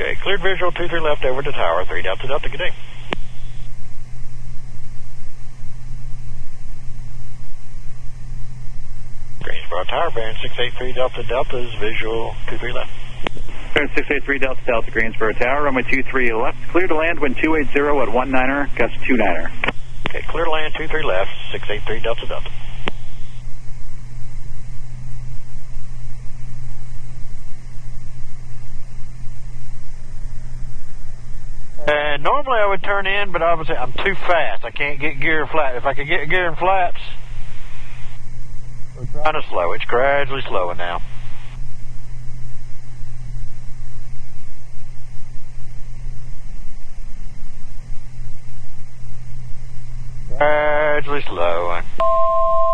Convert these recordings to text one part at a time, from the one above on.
Okay, cleared visual, 2-3 left over to tower, 3 Delta Delta, good day. Greensboro Tower, Baron 683 Delta Delta is visual, 2-3 left. Baron 683 Delta Delta, Greensboro Tower, runway 23 left, clear to land, wind 280 at 19er, gust 29er. Okay, clear to land, 23 left, 683 Delta Delta. And normally I would turn in, but obviously I'm too fast. I can't get gear flat. If I could get gear in flaps, we're trying to slow. It's gradually slowing now. Gradually slowing.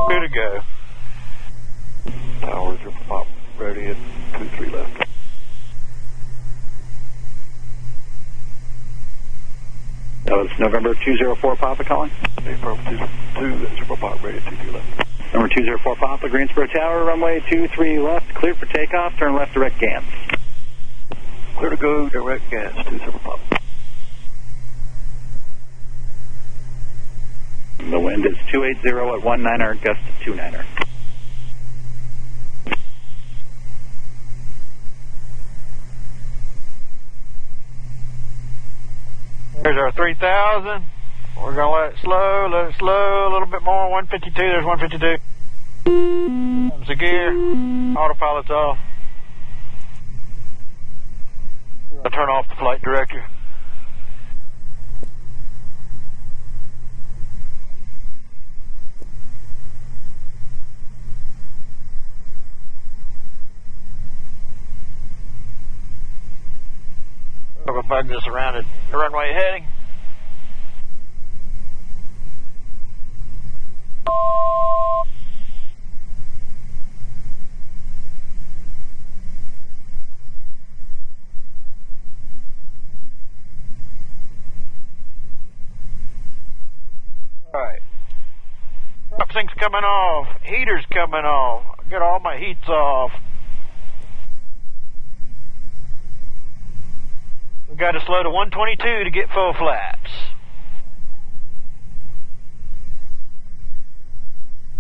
Good to go. Towers are pop ready at 2-3 left. That was November 204 Papa calling. April 2, 2 Super Pop ready at 2-3 left. Number 204 Papa, Greensboro Tower, runway 23 left, clear for takeoff, turn left direct Gans. Clear to go, direct gas, 2 Super Pop. The wind is 280 at 19er, gust 29er. There's our 3000. We're going to let it slow, let it slow a little bit more. 152, there's 152. Comes the gear. Autopilot's off. I'll turn off the flight director. We'll bug this around the runway heading. Alright. Something's coming off. Heater's coming off. Get all my heats off. Got to slow to 122 to get full flaps.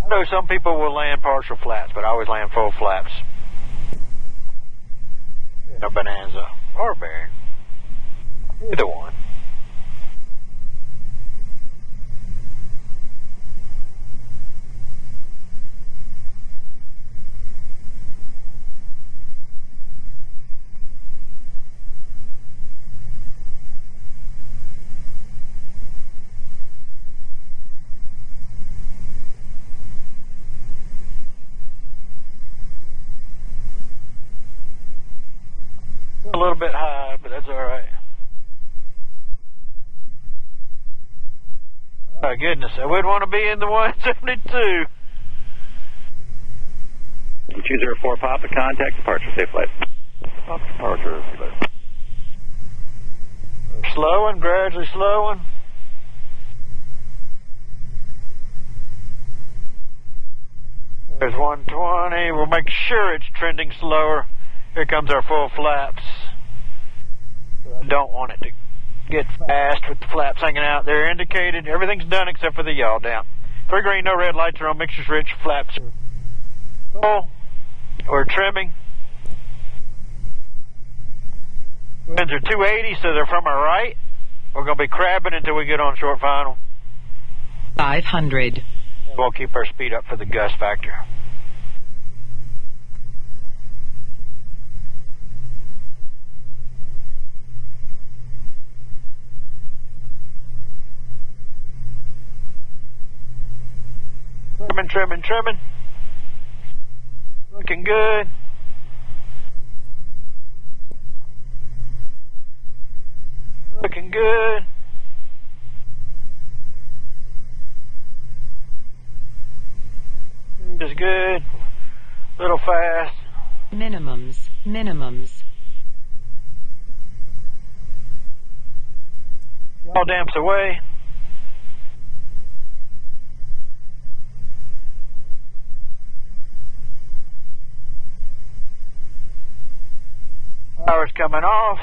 I know some people will land partial flaps, but I always land full flaps. In a Bonanza or a. Either one. A little bit high, but that's all right. My goodness, I would want to be in the 172. 204 Papa, contact departure, safe flight. Up departure, Slowing, gradually slowing. There's 120. We'll make sure it's trending slower. Here comes our full flaps. Don't want it to get fast with the flaps hanging out. They're indicated. Everything's done except for the yaw down. Three green, no red lights are on. Mixtures rich. Flaps are full. We're trimming. Winds are 280, so they're from our right. We're going to be crabbing until we get on short final. 500. We'll keep our speed up for the gust factor. Trimming, trimming, trimming. Looking good. Looking good. Just good. Little fast. Minimums. Minimums. All damps away. power's coming off.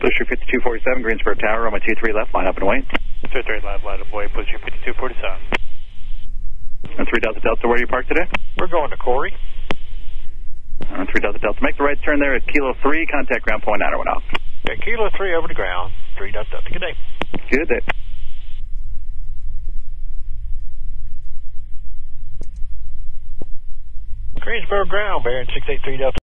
Pusher 5247, Greensboro Tower, Roma 23 left, line up and wait. 23 left, line up and wait, Pusher 5247. And 3 Delta Delta, where you parked today? We're going to Corey. 3 Delta Delta, make the right turn there at Kilo 3, contact ground point 9 off. Okay, Kilo 3 over the ground. 3 Delta Delta. Good day. Good day. Greensboro ground, Baron 683 Delta.